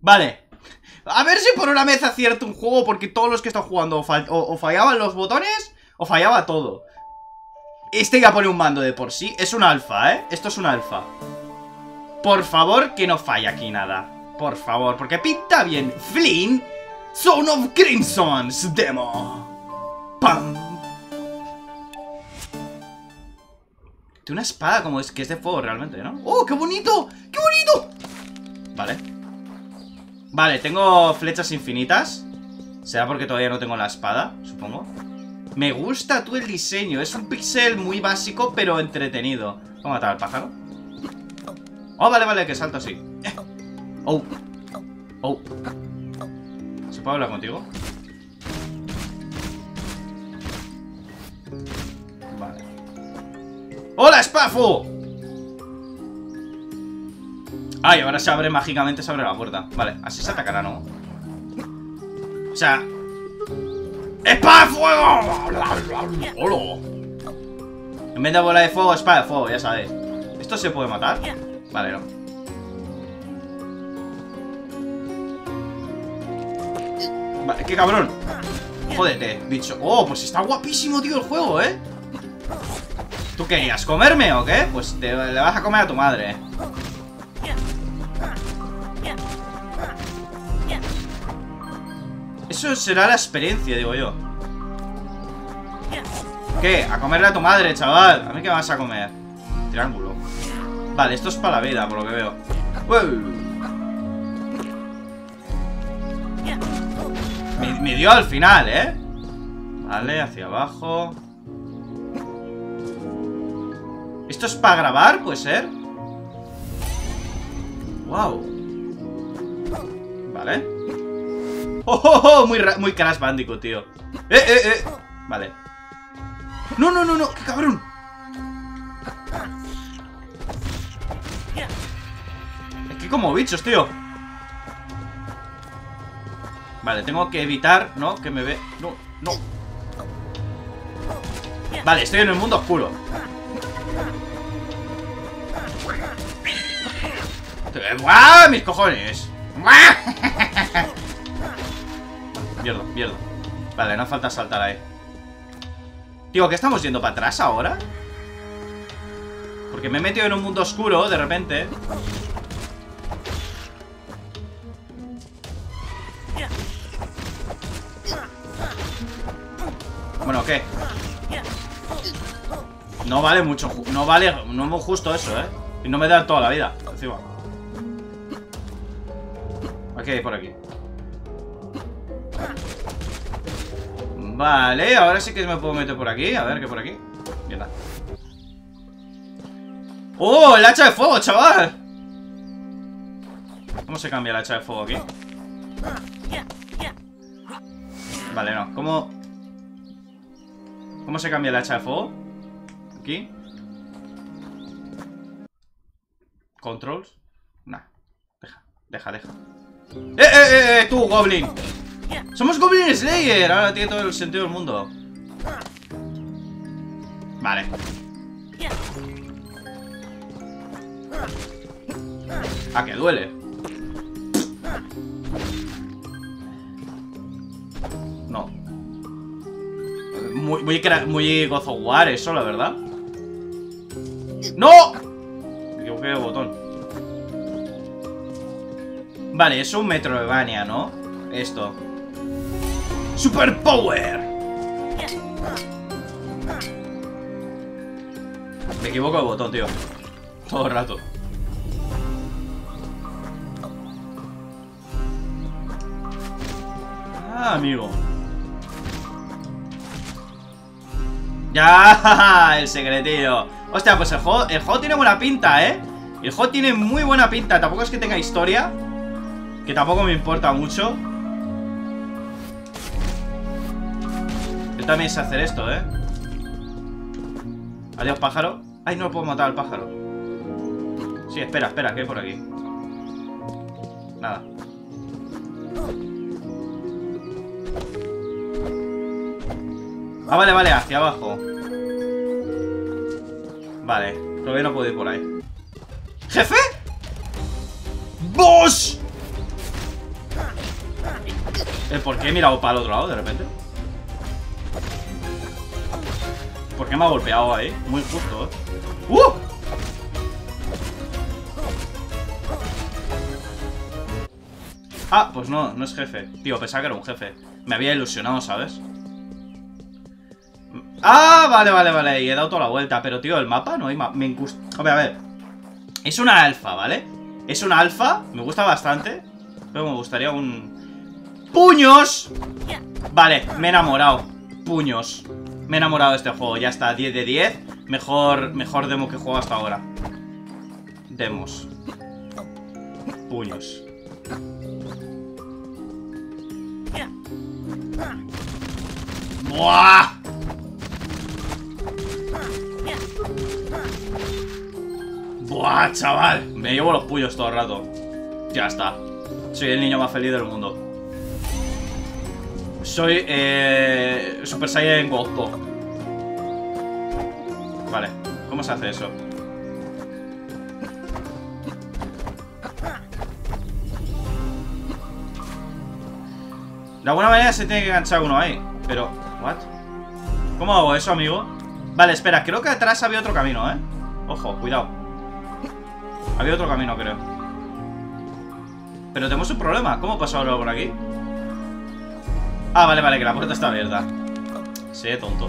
Vale. A ver si por una vez acierto un juego porque todos los que están jugando o, fal- o- o fallaban los botones o fallaba todo. Este ya pone un mando de por sí. Es un alfa, ¿eh? Esto es un alfa. Por favor, que no falle aquí nada. Por favor, porque pinta bien. Flynn, Son of Crimson's demo. ¡Pam! Tiene una espada como es que es de fuego realmente, ¿no? ¡Oh, qué bonito! ¡Qué bonito! Vale. Vale, tengo flechas infinitas. Será porque todavía no tengo la espada, supongo. Me gusta tú el diseño. Es un pixel muy básico, pero entretenido. ¿Cómo matar al pájaro? Oh, vale, vale, que salto así. Oh. Oh. ¿Se puede hablar contigo? Vale. ¡Hola, Spafu! Ay, ahora se abre mágicamente, se abre la puerta. Vale, así se atacará, ¿no? O sea... ¡Espada de fuego! ¡Hola! En vez de bola de fuego, espada de fuego, ya sabéis. ¿Esto se puede matar? Vale, no. Vale, qué cabrón. Jódete, bicho. Oh, pues está guapísimo, tío, el juego, ¿eh? ¿Tú querías comerme o qué? Pues te, le vas a comer a tu madre. Eso será la experiencia, digo yo. ¿Qué? A comerle a tu madre, chaval. ¿A mí qué vas a comer? Triángulo. Vale, esto es para la vida, por lo que veo. ¡Wow! Me dio al final, ¿eh? Vale, hacia abajo. ¿Esto es para grabar? ¿Puede ser? ¡Wow! Vale. ¡Oh, oh, oh! Muy, muy tío. ¡Eh, eh, eh! Vale. ¡No, no, no, no! ¡Qué cabrón! Es que como bichos, tío. Vale, tengo que evitar, ¿no? Que me ve... No, no. Vale, estoy en el mundo oscuro. ¡Buah! ¡Mis cojones! ¡Buah! Mierda, mierda. Vale, no falta saltar ahí. Tío, ¿qué estamos yendo para atrás ahora? Porque me he metido en un mundo oscuro de repente. Bueno, ¿qué? No vale mucho, no vale, no es justo eso, ¿eh? Y no me da toda la vida, encima. Hay por aquí. Vale, ahora sí que me puedo meter por aquí. A ver, ¿qué por aquí? ¡Oh! ¡El hacha de fuego, chaval! ¿Cómo se cambia el hacha de fuego aquí? Vale, no. ¿Cómo...? ¿Cómo se cambia el hacha de fuego? Aquí. Controls. Nah. Deja, deja, deja. ¡Eh, eh, eh, eh! ¡Tú, Goblin! ¡Somos Goblin Slayer! Ahora tiene todo el sentido del mundo. Vale. Ah, que duele. No. Muy, muy, muy God of War eso, la verdad. ¡No! Me equivoqué de botón. Vale, es un Metroidvania, ¿no? Esto. ¡Super Power! Me equivoco de botón, tío. Todo el rato. Ah, amigo. Ya, el secretillo. Hostia, pues el juego, el juego tiene buena pinta, ¿eh? El juego tiene muy buena pinta. Tampoco es que tenga historia. Que tampoco me importa mucho. Yo también sé hacer esto, ¿eh? Adiós, pájaro. Ay, no puedo matar al pájaro. Sí, espera, espera, que hay por aquí. Nada. Ah, vale, vale, hacia abajo. Vale, que no puedo ir por ahí. ¿Jefe? ¡Boss! Eh, ¿Por qué he mirado para el otro lado de repente? ¿Por qué me ha golpeado ahí? Muy justo, ¿eh? ¡Uh! Ah, pues no, no es jefe. Tío, pensaba que era un jefe. Me había ilusionado, ¿sabes? Ah, vale, vale, vale. Y he dado toda la vuelta. Pero, tío, el mapa no hay mapa. Me Hombre, a ver. Es una alfa, ¿vale? Es una alfa. Me gusta bastante. Pero me gustaría un... ¡Puños! Vale, me he enamorado. Puños. Me he enamorado de este juego. Ya está, 10 de 10. Mejor, mejor demo que juego hasta ahora. Demos. Puños. ¡Buah! ¡Buah, chaval! Me llevo los puños todo el rato. Ya está. Soy el niño más feliz del mundo. Soy eh, Super Saiyan Goku. Vale, ¿cómo se hace eso? De alguna manera se tiene que enganchar uno ahí Pero, ¿what? ¿Cómo hago eso, amigo? Vale, espera, creo que atrás había otro camino, ¿eh? Ojo, cuidado Había otro camino, creo Pero tenemos un problema ¿Cómo paso ahora por aquí? Ah, vale, vale, que la puerta está abierta. Sí, tonto.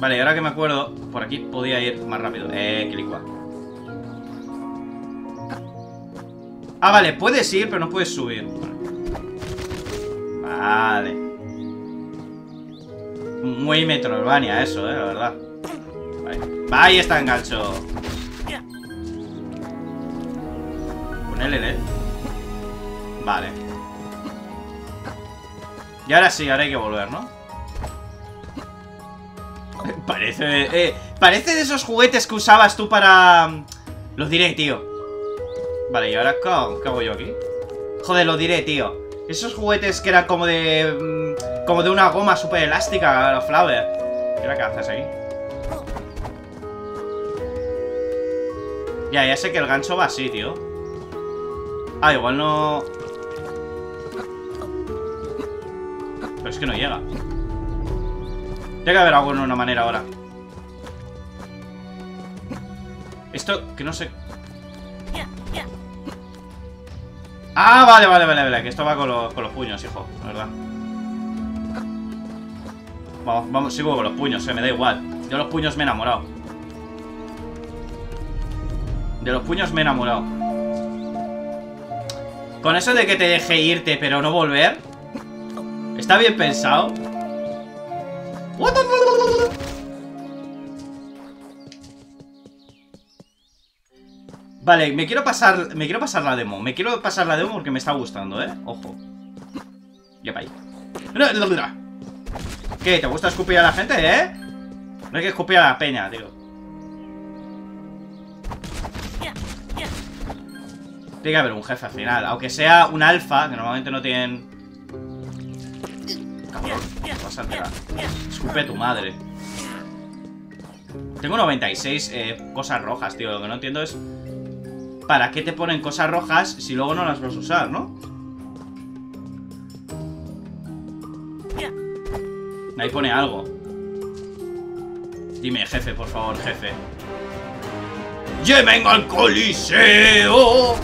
Vale, ahora que me acuerdo Por aquí podía ir más rápido. Eh, clicua Ah, vale, puedes ir, pero no puedes subir. Vale. Muy Metroidvania eso, eh, la verdad. Vale. Ahí está engancho. En él Vale Y ahora sí, ahora hay que volver, ¿no? Parece... Eh, parece de esos juguetes que usabas tú para... Los diré, tío Vale, ¿y ahora qué hago yo aquí? Joder, lo diré, tío Esos juguetes que eran como de... Mm, como de una goma súper elástica, los Flower ¿Qué era que haces aquí? Ya, ya sé que el gancho va así, tío Ah, igual no... es que no llega Tiene que haber alguna manera ahora Esto, que no sé Ah, vale, vale, vale, vale. Que esto va con los, con los puños, hijo. La verdad. Vamos, vamos, sigo con los puños, eh, me da igual. Yo los puños me he enamorado. De los puños me he enamorado. Con eso de que te deje irte, pero no volver. Está bien pensado. Vale, me quiero pasar Me quiero pasar la demo Me quiero pasar la demo porque me está gustando, ¿eh? Ojo Ya para ahí ¿Qué? ¿Te gusta escupir a la gente, eh? No hay que escupir a la peña, tío Tiene que haber un jefe al final Aunque sea un alfa Que normalmente no tienen Cabrón Vas a enterar Escupe tu madre Tengo 96 eh, cosas rojas, tío Lo que no entiendo es ¿para qué te ponen cosas rojas si luego no las vas a usar, no? Ahí pone algo. Dime, jefe, por favor, jefe. ¡Lleven al coliseo!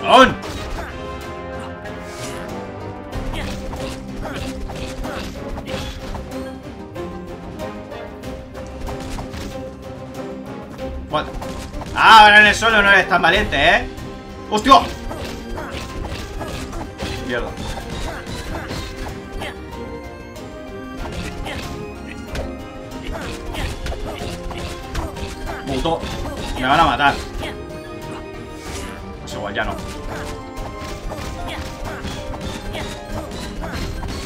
¡Cabrón! Ah, ahora en el suelo no eres tan valiente, ¿eh? ¡Hostia! Mierda. Puto. Me van a matar. Pues igual ya no.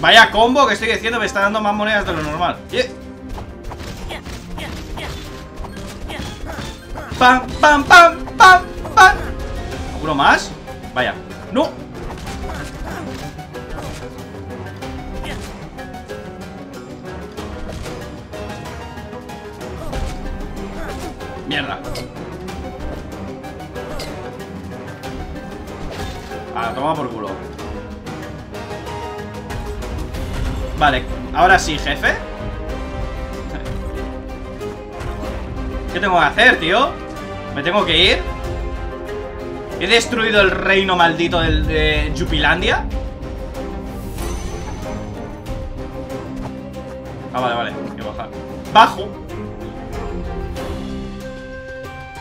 Vaya combo que estoy diciendo, me está dando más monedas de lo normal. ¡Pam, pam, pam, pam, pam! ¿Alguno más? Vaya. ¡No! Mierda. Ah, toma por culo. Vale, ahora sí, jefe. ¿Qué tengo que hacer, tío? ¿Me tengo que ir? ¿He destruido el reino maldito del, de Jupilandia? Ah, vale, vale, hay que bajar Bajo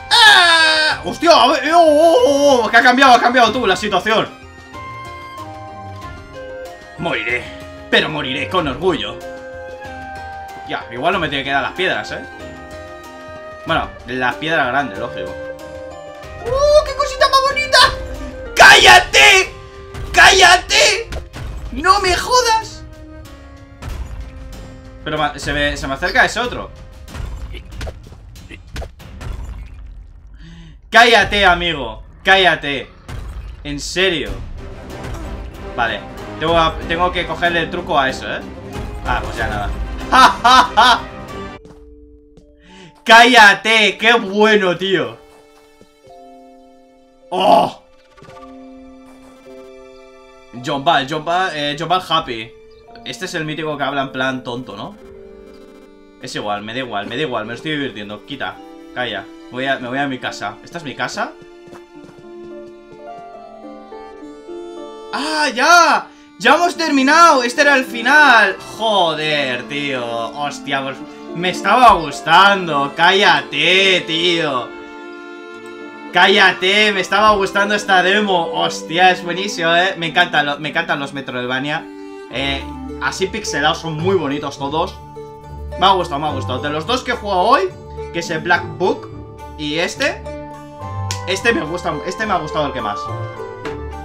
¡Ah! ¡Hostia! A ver, oh, oh, oh, Que ha cambiado, ha cambiado tú la situación Moriré Pero moriré con orgullo Ya, igual no me tiene que dar las piedras, ¿eh? Bueno, las piedras grandes, lógico ¡Uh, qué cosita más bonita! ¡Cállate! ¡Cállate! ¡No me jodas! Pero se me, se me acerca ese otro Cállate, amigo Cállate En serio Vale Tengo, tengo que cogerle el truco a eso, ¿eh? Ah, pues ya nada ¡Ja, cállate ¡Qué bueno, tío! ¡Oh! John Ball, John eh, John Happy Este es el mítico que habla en plan tonto, ¿no? Es igual, me da igual, me da igual, me lo estoy divirtiendo Quita, calla voy a, Me voy a mi casa ¿Esta es mi casa? ¡Ah, ya! ¡Ya hemos terminado! Este era el final Joder, tío Hostia, pues me estaba gustando. Cállate, tío. Cállate, me estaba gustando esta demo. Hostia, es buenísimo, eh. Me encantan, me encantan los Metroidvania. Eh, Así pixelados, son muy bonitos todos. Me ha gustado, me ha gustado. De los dos que he jugado hoy Que es el Black Book y este Este me gusta, este me ha gustado el que más.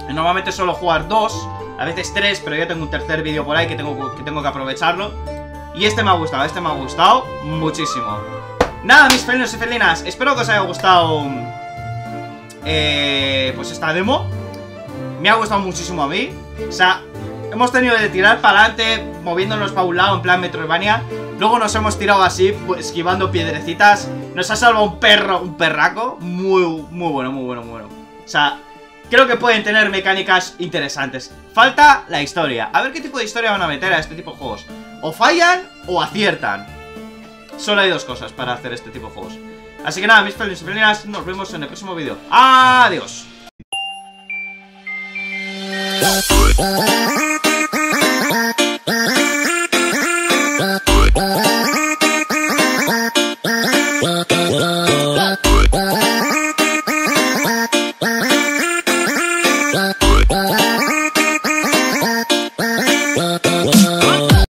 Normalmente suelo jugar dos A veces tres, pero yo tengo un tercer vídeo por ahí que que tengo que aprovecharlo Y este me ha gustado, este me ha gustado muchísimo. Nada, mis felinos y felinas Espero que os haya gustado eh, Pues esta demo. Me ha gustado muchísimo a mí. O sea, hemos tenido que tirar para adelante Moviéndonos para un lado en plan Metroidvania. Luego nos hemos tirado así, pues, esquivando piedrecitas. Nos ha salvado un perro, un perraco. Muy, muy bueno, muy bueno, muy bueno. O sea, creo que pueden tener mecánicas interesantes. Falta la historia. A ver qué tipo de historia van a meter a este tipo de juegos. O fallan o aciertan. Solo hay dos cosas para hacer este tipo de juegos. Así que nada, mis felices y Nos vemos en el próximo vídeo. ¡Adiós!